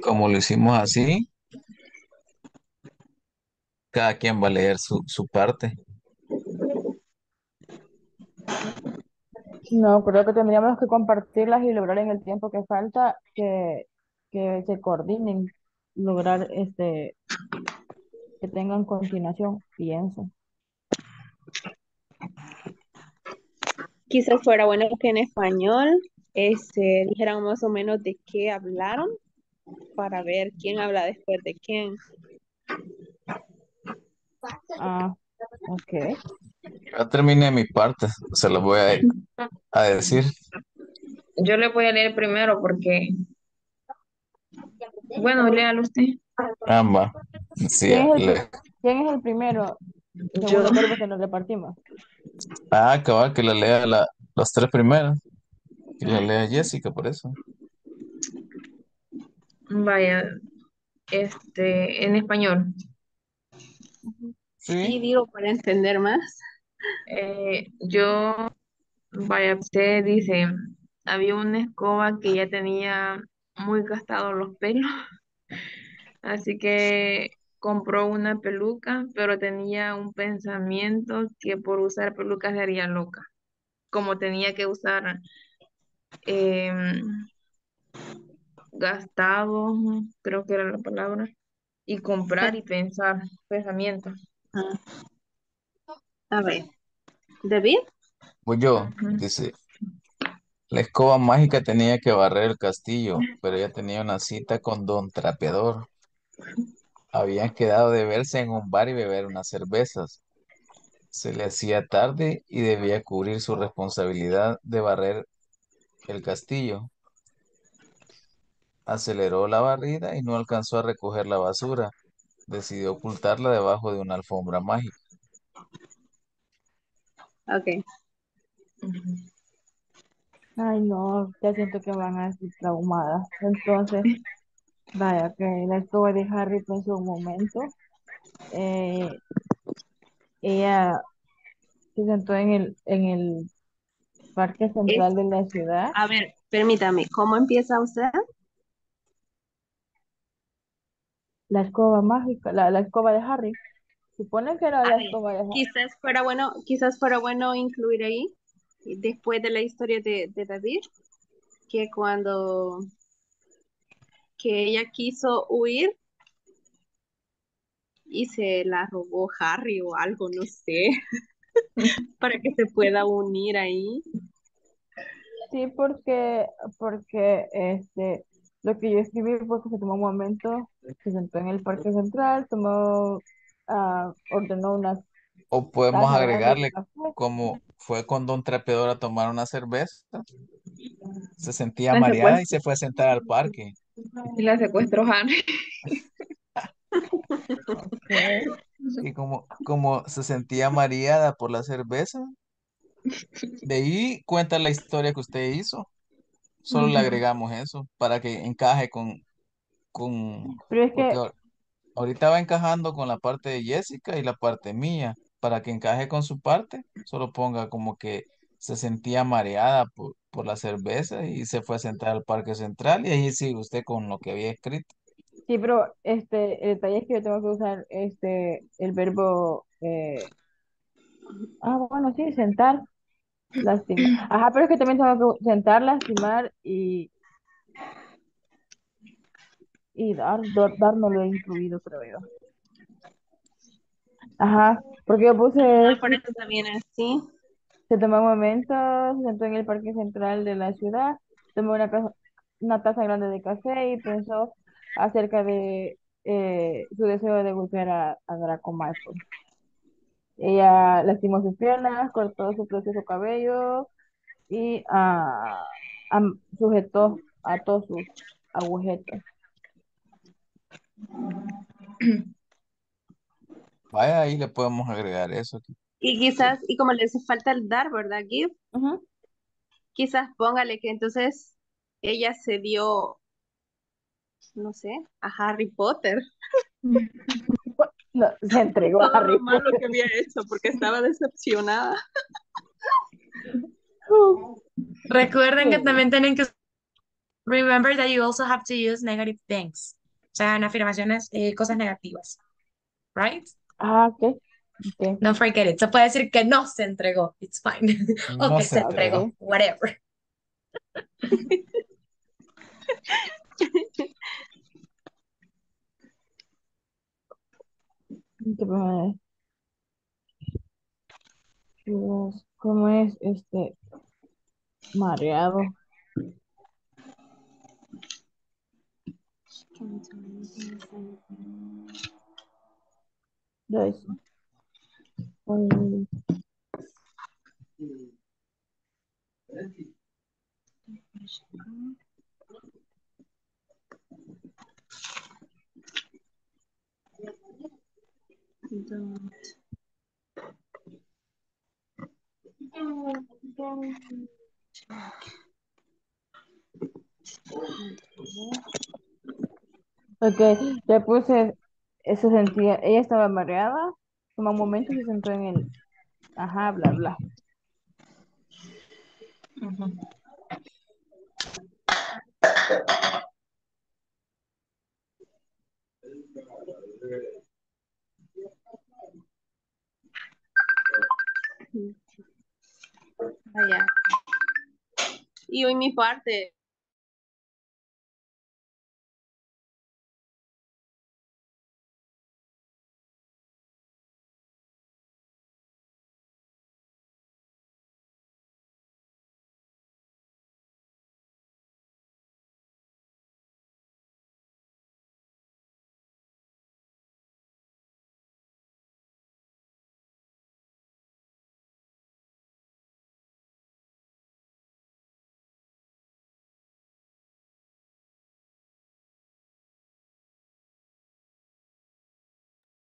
como lo hicimos así, cada quien va a leer su, su parte. No, creo que tendríamos que compartirlas y lograr en el tiempo que falta que, que se coordinen, lograr este que tengan continuación, pienso. Quizás fuera bueno que en español este, dijeran más o menos de qué hablaron para ver quién habla después de quién. Ah, ok. Ya terminé mi parte, se lo voy a, a decir. Yo le voy a leer primero porque, bueno, léalo usted. Ambas. Sí, ¿Quién es el, quién es el primero? Yo. los verbos que nos repartimos. ah, cabal, que la lea la, los tres primeros. Que la lea Jessica, por eso. Vaya, este, en español. Sí, Sí. digo, para entender más. Eh, yo, vaya, usted dice, había una escoba que ya tenía muy gastados los pelos, <laughs> así que compró una peluca, pero tenía un pensamiento que por usar pelucas se haría loca. Como tenía que usar em, gastado, creo que era la palabra, y comprar y pensar, pensamiento. Ah, A ver, David. Pues yo, dice, la escoba mágica tenía que barrer el castillo, pero ella tenía una cita con Don Trapeador. Habían quedado de verse en un bar y beber unas cervezas. Se le hacía tarde y debía cubrir su responsabilidad de barrer el castillo. Aceleró la barrida y no alcanzó a recoger la basura. Decidió ocultarla debajo de una alfombra mágica. Ok. Ay, no, ya siento que van a estar traumadas. Entonces, vaya, que la escoba de Harry pensó un momento. Eh, ella se sentó en el, en el parque Es, central de la ciudad. a ver, permítame, ¿cómo empieza usted? La escoba mágica, la, la escoba de Harry. Supone que era A la ver, escoba de Harry. quizás fuera bueno, quizás fuera bueno incluir ahí, después de la historia de, de David, que cuando que ella quiso huir y se la robó Harry o algo, no sé, <laughs> para que se pueda unir ahí. Sí, porque, porque este, lo que yo escribí fue que se tomó un momento, se sentó en el parque central, tomó, ah, ordenó una O podemos agregarle como fue con Don Trapeador a tomar una cerveza. Se sentía La mareada y se fue a sentar al parque. y la secuestró. Ok. <laughs> Y como, como se sentía mareada por la cerveza, de ahí cuenta la historia que usted hizo. Solo le agregamos eso para que encaje con, con, Pero es que, ahor- ahorita va encajando con la parte de Jessica y la parte mía. Para que encaje con su parte, solo ponga como que se sentía mareada por, por la cerveza y se fue a sentar al Parque Central y ahí sigue usted con lo que había escrito. sí, pero este, el detalle es que yo tengo que usar este, el verbo, eh, ah, bueno, sí, sentar, lastimar. Ajá, pero es que también tengo que sentar, lastimar y, y dar, dar, no lo he incluido, creo yo. Ajá, porque yo puse Ah, esto, por eso también así. se tomó un momento, se sentó en el parque central de la ciudad, tomó una, casa- una taza grande de café y pensó acerca de eh, su deseo de golpear a, a Draco Malfoy. Ella lastimó sus piernas, cortó su precioso cabello y ah, sujetó a todos sus agujetas. <clears throat> <clears throat> Vaya, ahí le podemos agregar eso. Y quizás, y como le hace falta el dar, ¿verdad, Gib? Ujú. Quizás póngale que entonces ella se dio, no sé, a Harry Potter. No, se entregó a Todo Harry lo malo Potter. que había hecho porque estaba decepcionada. <laughs> Recuerden que también tienen que Remember that you also have to use negative things. O sea, en afirmaciones, eh, cosas negativas. Right? Ah, ok. okay. Don't forget it. Se puede decir que no se entregó. It's fine. o No <laughs> que se se entregó. entregó. Whatever. <laughs> ¿Cómo es este mareado? Ya hice. Ay, Ok, le puse, eh, se sentía, ella estaba mareada, como un momento se sentó en el, ajá, bla, bla. Vaya. Y hoy mi parte.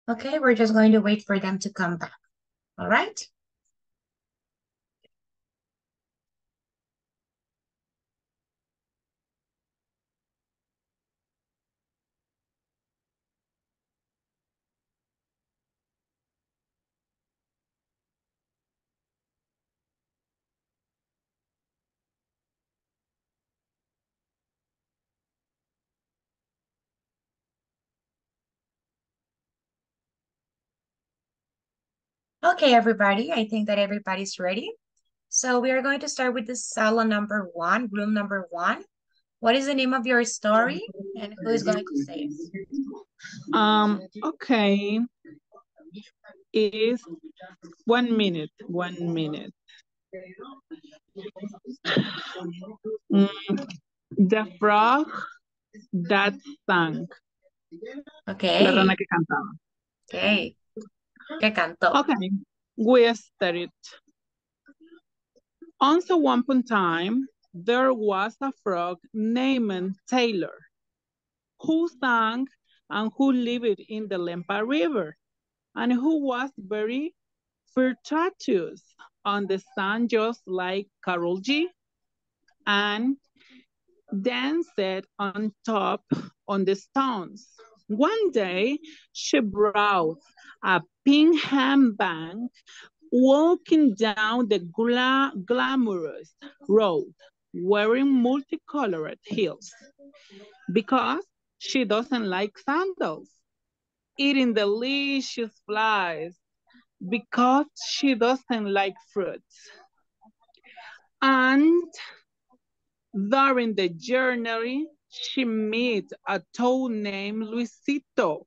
Okay, we're just going to wait for them to come back. All right? Okay, everybody, I think that everybody's ready. So we are going to start with the sala number one, room number one. What is the name of your story and who is going to say it? Um, okay. Is one minute, one minute. Mm, the frog that sang. Okay. La rana que cantaba. Okay. ¿Qué cantó? Okay, we started. Once upon a time, there was a frog named Taylor who sang and who lived in the Lempa River and who was very flirtatious on the sun just like Carol G and danced on top on the stones. One day, she brought a pink handbag walking down the gla glamorous road wearing multicolored heels because she doesn't like sandals, eating delicious flies because she doesn't like fruits. And during the journey, she met a toad named Luisito,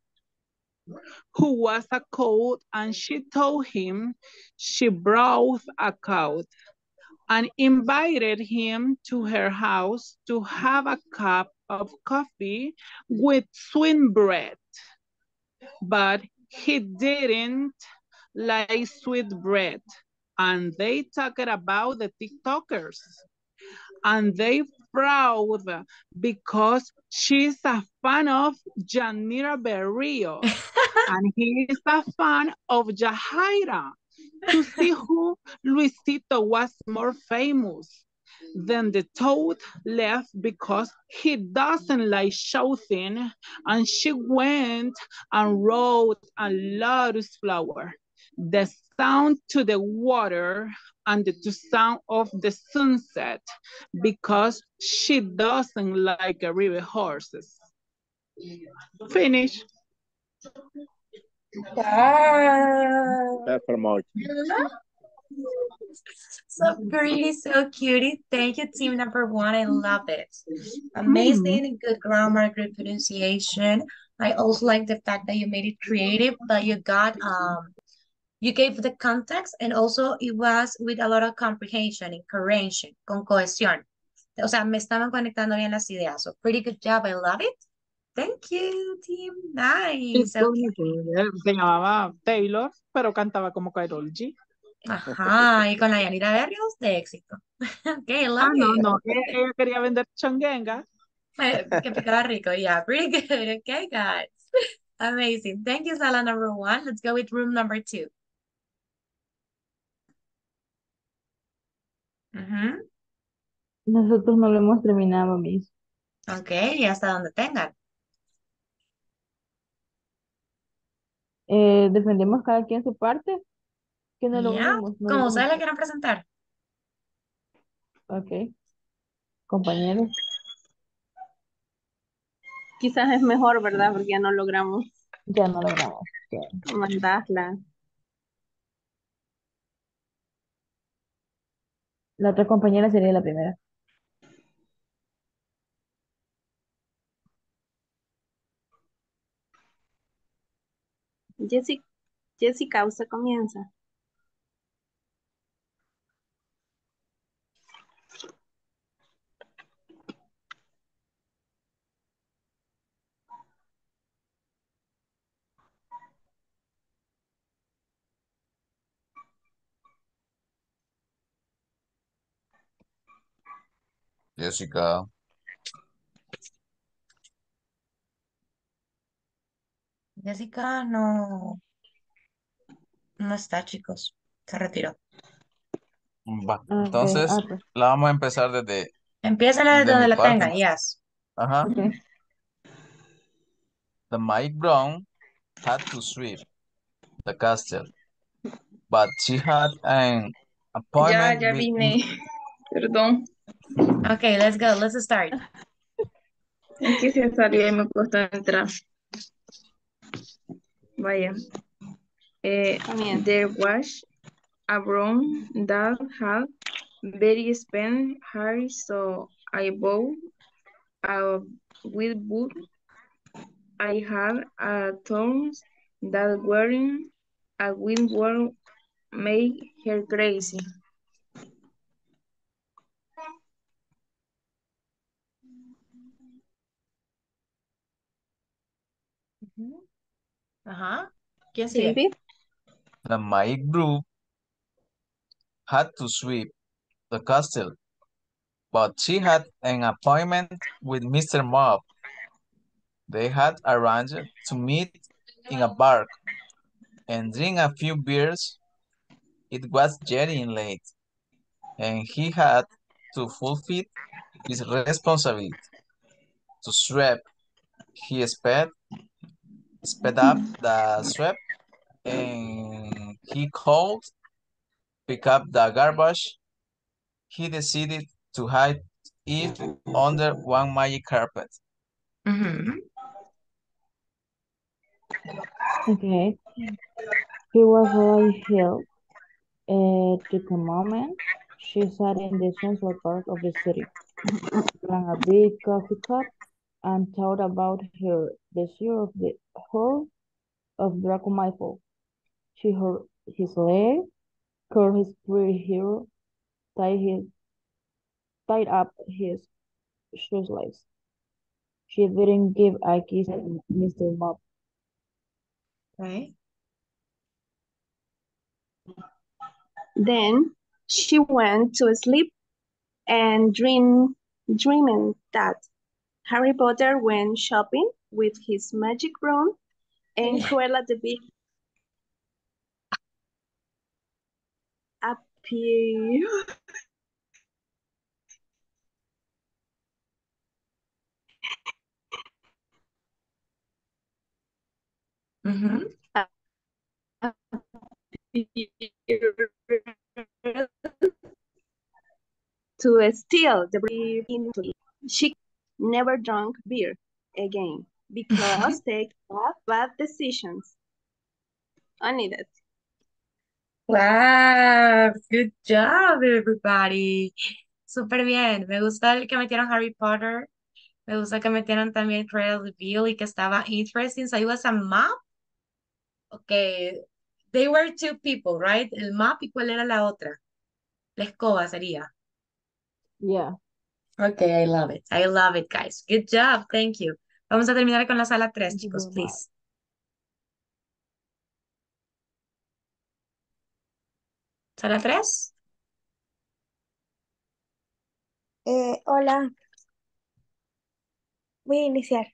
who was a coat, and she told him she brought a coat and invited him to her house to have a cup of coffee with sweet bread. But he didn't like sweet bread. And they talked about the TikTokers. And they proud because she's a fan of Janira Berrios. <laughs> and he is a fan of Jahaira to see <laughs> who Luisito was more famous. Then the toad left because he doesn't like shouting and she went and wrote a lotus flower the sound to the water and the sound of the sunset because she doesn't like a river horses. Finish. That's for much. So pretty, so cutie. Thank you, team number one. I love it. Amazing, good grammar, good pronunciation. I also like the fact that you made it creative, but you got um you gave the context and also it was with a lot of comprehension and cohesion, con cohesión. O sea, me estaban conectando bien las ideas. So pretty good job. I love it. Thank you, team. Nice. Okay. Se llamaba Taylor, pero cantaba como Carol G. Ajá, y con la Yanira Berrios, de éxito. <laughs> Ok, love Ah, no, it. no, ella, quería vender chonguenga. Eh, Que picaba rico. Yeah, pretty good. <laughs> Okay, guys. Amazing. Thank you, sala number one. Let's go with room number two. Ujú. Nosotros no lo hemos terminado, Miss. Ok, y hasta donde tengan. Eh, defendemos cada quien su parte, que no lo Ya, unimos. no como ustedes la quieran presentar. Ok. Compañeros. Quizás es mejor, ¿verdad? Porque ya no logramos Ya no logramos. Mandarla. La otra compañera sería la primera. Jessica, Jessica, usted comienza. Jessica. Jessica no, no está, chicos. Se retiró. Va. Entonces, Ah, pues. la vamos a empezar desde, Empieza desde de donde la parte. tengan, yes. Ajá. The Mike Brown had to sweep the castle, but she had an Ya, appointment ya with vine. Perdón. Okay, let's go. Let's start. Es que se salió y me costó entrar. Vaya. Eh, Comienza. there was a brown that had very spent hair, so I bought a with boot. I had a thorns that wearing a windworm made her crazy. Ujú. Ajá. ¿Quién ¿Sí, sigue? Viv? the Mike Brown had to sweep the castle, but she had an appointment with Mr. Mob. They had arranged to meet in a bar and drink a few beers. It was getting late, and he had to fulfill his responsibility. To sweep, he sped, sped up the sweep, and he called, pick up the garbage. He decided to hide it under one magic carpet. Ujú. Okay. He was very ill. It took a moment. She sat in the central part of the city, drank a big coffee cup, and thought about her the desire of the whole of Draco Malfoy. She hurt his leg, curled his pretty hair, tied his tied up his shoelace. She didn't give a kiss to Mr. Mob. Okay. Then she went to sleep and dream, dreaming that Harry Potter went shopping with his magic broom and Cruella de Vil appeared. Ujú. to steal the beer she never drank beer again because <laughs> take bad, bad decisions. Only that. Wow, good job, everybody. Súper bien. Me gusta el que metieron Harry Potter. Me gusta que metieron también Vil y que estaba interesting. So it was a map. Okay. They were two people, right? El map y cuál era la otra. La escoba sería. Yeah. Okay, I love it. I love it, guys. Good job. Thank you. Vamos a terminar con la sala 3, chicos, please. Sala 3. Eh, hola. Voy a iniciar.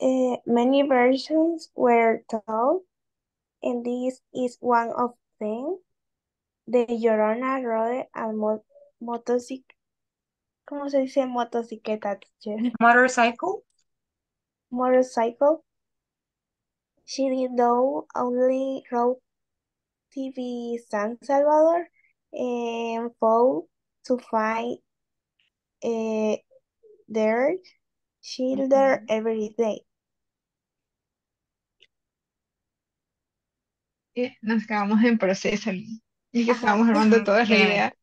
Eh, many versions were told, and this is one of them. The Llorona rode a mo motorcycle. ¿Cómo se dice motocicleta? Motorcycle. Motorcycle. She only rode TV San Salvador and fought to find uh, their children every day. nos quedamos en proceso y que estábamos armando toda la Ok. idea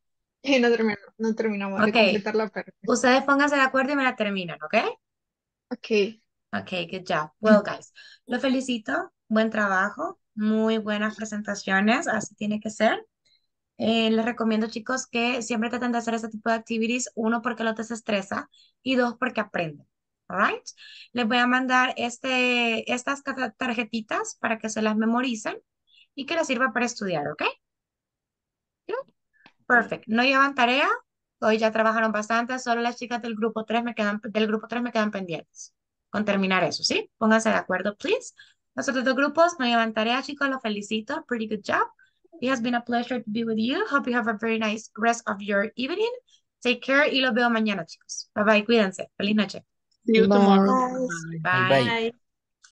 y no, terminó- no terminamos de Ok. completarla, pero Ustedes pónganse de acuerdo y me la terminan, ¿ok? ok. Okay, good job. Well, guys, lo felicito. Buen trabajo. Muy buenas presentaciones. Así tiene que ser. Eh, les recomiendo, chicos, que siempre traten de hacer este tipo de activities. Uno, porque los desestresa. Y dos, porque aprenden. All right? Les voy a mandar este, estas tarjetitas para que se las memoricen y que les sirva para estudiar, ¿ok? Perfect. ¿No llevan tarea? Hoy ya trabajaron bastante. Solo las chicas del grupo 3 me quedan, del grupo 3 me quedan pendientes con terminar eso, ¿sí? Pónganse de acuerdo, please. Los otros dos grupos no llevan tarea, chicos, los felicito. Pretty good job. It has been a pleasure to be with you. Hope you have a very nice rest of your evening. Take care y los veo mañana, chicos. Bye bye, cuídense. Feliz noche. See you tomorrow. Bye. Bye. Bye, bye.